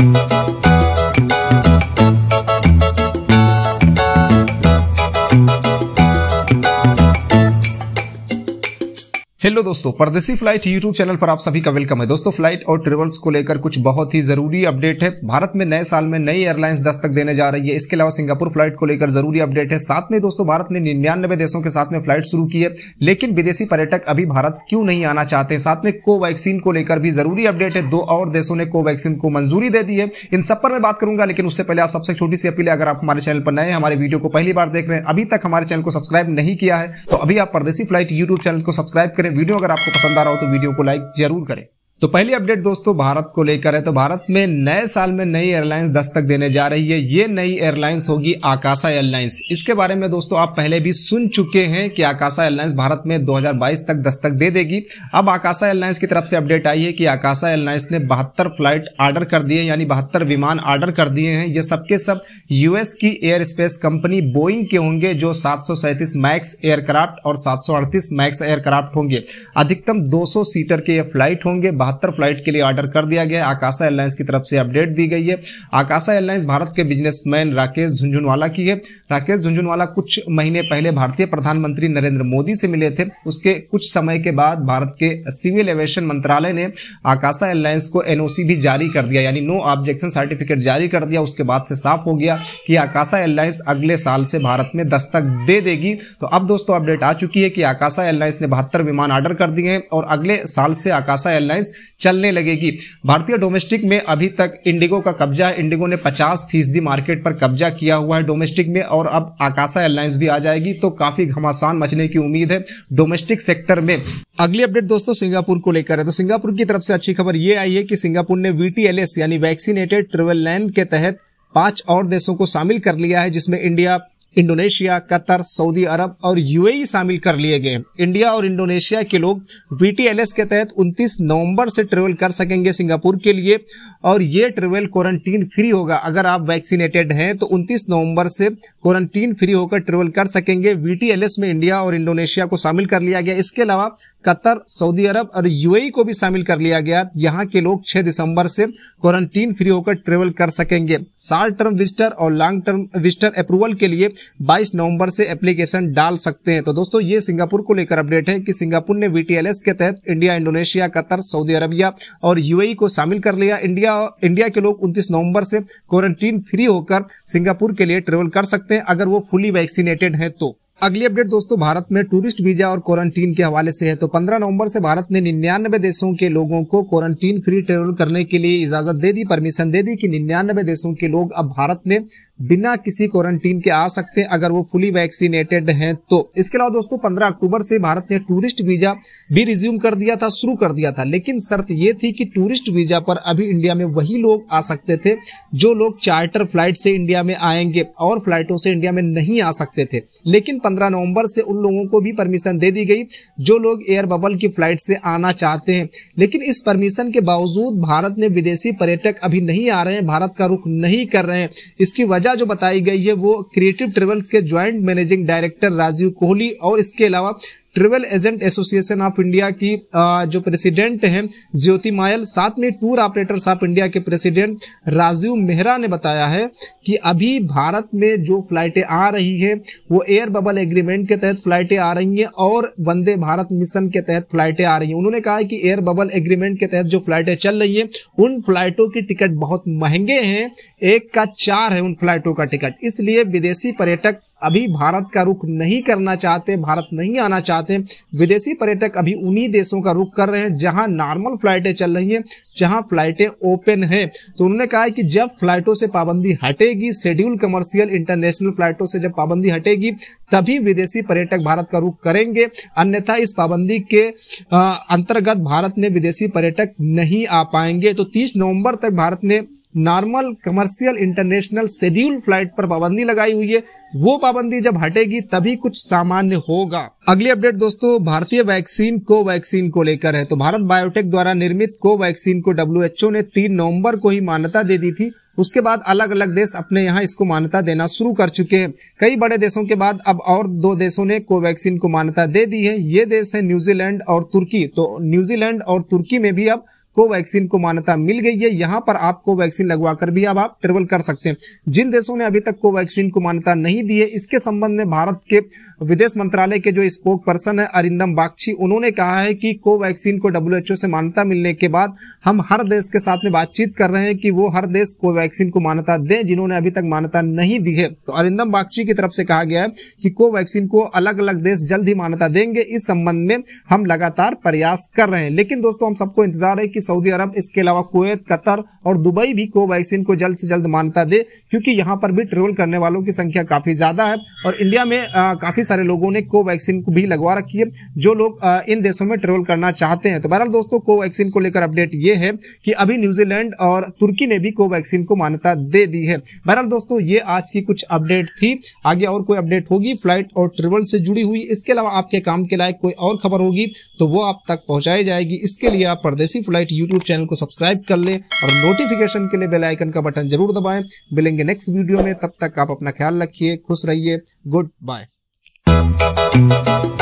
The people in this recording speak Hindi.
Música दोस्तों, परदेसी फ़्लाइट यूट्यूब चैनल पर आप सभी का वेलकम है। दोस्तों फ़्लाइट और ट्रेवल्स को लेकर कुछ बहुत ही ज़रूरी अपडेट है। भारत में नए साल में नई एयरलाइंस दस्तक देने जा रही है। इसके अलावा सिंगापुर फ़्लाइट को लेकर ज़रूरी अपडेट है। साथ में दोस्तों, भारत ने निन्यानबे देशों के साथ में फ़्लाइट शुरू की है। लेकिन विदेशी पर्यटक अभी भारत क्यों नहीं आना चाहते साथ में कोवैक्सीन को लेकर भी ज़रूरी अपडेट है। दो और देशों ने कोवैक्सीन को मंजूरी दे दी है। इन सब पर मैं बात करूँगा, लेकिन उससे पहले आप सबसे छोटी सी अपील है, अगर आप हमारे चैनल पर नए हमारे वीडियो को पहली बार देख रहे हैं, अभी तक हमारे चैनल को सब्सक्राइब नहीं किया है तो अभी आप परदेसी फ़्लाइट यूट्यूब चैनल को सब्सक्राइब करें। वीडियो अगर आपको पसंद आ रहा हो तो वीडियो को लाइक ज़रूर करें। तो पहली अपडेट दोस्तों भारत को लेकर है। तो भारत में नए साल में नई एयरलाइंस दस्तक देने जा रही है। ये नई एयरलाइंस होगी आकाशा एयरलाइंस इसके बारे में दोस्तों आप पहले भी सुन चुके हैं कि आकाशा एयरलाइंस भारत में 2022 तक दस्तक दे देगी। अब आकाशा एयरलाइंस की तरफ़ से अपडेट आई है कि आकाशा एयरलाइंस ने बहत्तर फ़्लाइट ऑर्डर कर दिए, यानी बहत्तर विमान ऑर्डर कर दिए हैं। ये सबके सब यूएस की एयर स्पेस कंपनी बोइंग के होंगे, जो सात सौ सैंतीस मैक्स एयरक्राफ्ट और सात सौ अड़तीस मैक्स एयरक्राफ्ट होंगे। अधिकतम दो सौ सीटर के ये फ़्लाइट होंगे। बहत्तर फ़्लाइट के लिए ऑर्डर कर दिया गया। आकाशा एयरलाइंस की तरफ़ से अपडेट दी गई है। आकाशा एयरलाइंस भारत के बिजनेसमैन राकेश झुंझुनवाला की है। राकेश झुंझुनवाला कुछ महीने पहले भारतीय प्रधानमंत्री नरेंद्र मोदी से मिले थे। उसके कुछ समय के बाद भारत के सिविल एविएशन मंत्रालय ने आकाशा एयरलाइंस को एनओसी भी जारी कर दिया, यानी नो ऑब्जेक्शन सर्टिफिकेट जारी कर दिया। उसके बाद से साफ़ हो गया कि आकाशा एयरलाइंस अगले साल से भारत में दस्तक दे देगी। तो अब दोस्तों अपडेट आ चुकी है कि आकाशा एयरलाइंस ने बहत्तर विमान ऑर्डर कर दिए हैं और अगले साल से आकाशा एयरलाइंस चलने लगेगी। भारतीय डोमेस्टिक में अभी तक इंडिगो का कब्जा है। इंडिगो ने 50 फ़ीसदी मार्केट पर कब्जा किया हुआ है डोमेस्टिक में और अब आकाशा एयरलाइंस भी आ जाएगी तो काफ़ी घमासान मचने की उम्मीद है डोमेस्टिक सेक्टर में। अगली अपडेट दोस्तों सिंगापुर को लेकर है। तो सिंगापुर की तरफ़ से अच्छी खबर ये आई है कि सिंगापुर ने वीटीएलएस यानी वैक्सीनेटेड ट्रेवल लाइन के तहत पाँच और देशों को शामिल कर लिया है, जिसमें India Indonesia, Qatar, Saudi Arab और यूएई शामिल कर लिए गए। इंडिया और इंडोनेशिया के लोग वीटीएलएस के तहत 29 नवंबर से ट्रेवल कर सकेंगे सिंगापुर के लिए और ये ट्रेवल क्वारंटीन फ्री होगा। अगर आप वैक्सीनेटेड हैं तो 29 नवंबर से क्वारंटीन फ्री होकर ट्रेवल कर सकेंगे। वीटीएलएस में इंडिया और इंडोनेशिया को शामिल कर लिया गया। इसके अलावा कतर, सऊदी अरब और यूएई को भी शामिल कर लिया गया। यहाँ के लोग 6 दिसंबर से क्वारंटीन फ्री होकर ट्रेवल कर सकेंगे। शार्ट टर्म विजिटर और लॉन्ग टर्म विजिटर अप्रूवल के लिए 22 नवंबर से एप्लीकेशन डाल सकते हैं। तो दोस्तों, ये सिंगापुर को लेकर अपडेट है कि सिंगापुर ने वीटीएलएस के तहत India, Indonesia, Qatar, Saudi Arabia और यूएई को शामिल कर लिया। इंडिया इंडिया के लोग उनतीस नवंबर से क्वारंटीन फ्री होकर सिंगापुर के लिए ट्रेवल कर सकते हैं, अगर वो फुली वैक्सीनेटेड है तो। अगली अपडेट दोस्तों, भारत में टूरिस्ट वीज़ा और क्वारंटीन के हवाले से है। तो 15 नवंबर से भारत ने निन्यानवे देशों के लोगों को क्वारंटीन फ्री ट्रेवल करने के लिए इजाज़त दे दी परमिशन दे दी कि निन्यानबे देशों के लोग अब भारत में बिना किसी क्वारंटीन के आ सकते हैं अगर वो फुली वैक्सीनेटेड हैं तो। इसके अलावा दोस्तों 15 अक्टूबर से भारत ने टूरिस्ट वीज़ा भी रिज्यूम कर दिया था, शुरू कर दिया था। लेकिन शर्त ये थी कि टूरिस्ट वीज़ा पर अभी इंडिया में वही लोग आ सकते थे, जो लोग चार्टर फ़्लाइट से इंडिया में आएँगे और फ्लाइटों से इंडिया में नहीं आ सकते थे। लेकिन पंद्रह नवंबर से उन लोगों को भी परमिशन दे दी गई, जो लोग एयर बबल की फ़्लाइट से आना चाहते हैं। लेकिन इस परमिशन के बावजूद भारत में विदेशी पर्यटक अभी नहीं आ रहे हैं, भारत का रुख नहीं कर रहे हैं। इसकी वजह वजह जो बताई गई है, वो क्रिएटिव ट्रेवल्स के joint managing director Rajeev Kohli और इसके अलावा travel agent association of India की जो प्रेसिडेंट हैं, ज्योति मायल, साथ में टूर ऑपरेटर्स ऑफ़ इंडिया के प्रेसिडेंट राजीव मेहरा ने बताया है कि अभी भारत में जो फ्लाइटें आ रही है, वो एयर बबल एग्रीमेंट के तहत फ्लाइटें आ रही हैं और वंदे भारत मिशन के तहत फ्लाइटें आ रही हैं। उन्होंने कहा कि एयर बबल एग्रीमेंट के तहत जो फ्लाइटें चल रही हैं, उन फ्लाइटों की टिकट बहुत महँगे हैं, एक का चार है उन फ्लाइटों का टिकट। इसलिए विदेशी पर्यटक अभी भारत का रुख नहीं करना चाहते, भारत नहीं आना चाहते, विदेशी पर्यटक अभी उन्हीं देशों का रुख कर रहे हैं जहाँ नॉर्मल फ्लाइटें चल रही हैं, जहाँ फ्लाइटें ओपन हैं। तो उन्होंने कहा है कि जब फ्लाइटों से पाबंदी हटेगी शेड्यूल कमर्शियल इंटरनेशनल फ्लाइटों से जब पाबंदी हटेगी, तभी विदेशी पर्यटक भारत का रुख करेंगे। अन्यथा इस पाबंदी के अंतर्गत भारत में विदेशी पर्यटक नहीं आ पाएँगे। तो तीस नवंबर तक भारत ने normal commercial international schedule flight पर पाबंदी लगाई हुई है। वो पाबंदी जब हटेगी, तभी कुछ सामान्य होगा। अगली अपडेट दोस्तों, भारतीय वैक्सीन को वैक्सीन को लेकर है। तो भारत बायोटेक द्वारा निर्मित को वैक्सीन को डब्ल्यूएचओ ने तीन नवंबर को ही मान्यता दे दी थी। उसके बाद अलग अलग देश अपने यहाँ इसको मान्यता देना शुरू कर चुके हैं। कई बड़े देशों के बाद अब और दो देशों ने कोवैक्सीन को मान्यता दे दी है। ये देश है न्यूजीलैंड और तुर्की। तो न्यूजीलैंड और तुर्की में भी अब कोवैक्सीन को मान्यता मिल गई है, यहाँ पर आप कोवैक्सीन लगवाकर भी अब आप ट्रेवल कर सकते हैं। जिन देशों ने अभी तक कोवैक्सीन को मान्यता नहीं दी है, इसके संबंध में भारत के विदेश मंत्रालय के जो स्पोक पर्सन है, अरिंदम बागची, उन्होंने कहा है कि कोवैक्सीन को डब्ल्यूएचओ से मान्यता मिलने के बाद हम हर देश के साथ में बातचीत कर रहे हैं कि वो हर देश कोवैक्सीन को मान्यता दें, जिन्होंने अभी तक मान्यता नहीं दी है। तो अरिंदम बागची की तरफ़ से कहा गया है कि कोवैक्सीन को अलग अलग देश जल्द ही मान्यता देंगे। इस संबंध में हम लगातार प्रयास कर रहे हैं। लेकिन दोस्तों, हम सबको इंतज़ार है कि सऊदी अरब, इसके अलावा कुवैत, कतर और दुबई भी कोवैक्सीन को जल्द से जल्द मान्यता दे, क्योंकि यहाँ पर भी ट्रेवल करने वालों की संख्या काफ़ी ज़्यादा है और इंडिया में काफ़ी सारे लोगों ने कोवैक्सीन को भी लगवा रखी है, जो लोग इन देशों में ट्रेवल करना चाहते हैं। तो बहरहाल दोस्तों, कोवैक्सीन को लेकर अपडेट ये है कि अभी न्यूजीलैंड और तुर्की ने भी कोवैक्सीन को मान्यता दे दी है। बहरहाल दोस्तों, ये आज की कुछ अपडेट थी। आगे और कोई अपडेट होगी फ़्लाइट और ट्रेवल से जुड़ी हुई। इसके अलावा आपके काम के लायक कोई और खबर होगी तो वो आप तक पहुंचाई जाएगी। इसके लिए आप परदेसी फ़्लाइट यूट्यूब चैनल को सब्सक्राइब कर ले और नोटिफिकेशन के लिए बेल आइकन का बटन ज़रूर दबाएँ। मिलेंगे नेक्स्ट वीडियो में। तब तक आप अपना ख्याल रखिए, खुश रहिए। Good bye Thank you.